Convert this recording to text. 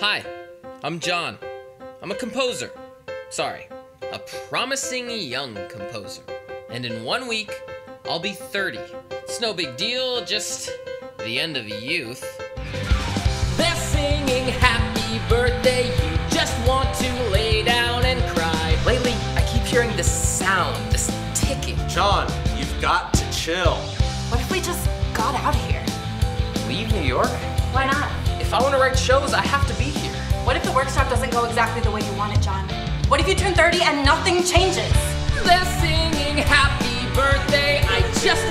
Hi, I'm Jon. I'm a composer. Sorry, a promising young composer. And in one week, I'll be 30. It's no big deal, just the end of youth. They're singing happy birthday, you just want to lay down and cry. Lately, I keep hearing this sound, this ticking. Jon, you've got to chill. What if we just got out of here? Leave New York? Why not? If I want to write shows, I have to be here. What if the workshop doesn't go exactly the way you want it, Jon? What if you turn 30 and nothing changes? They're singing happy birthday, I just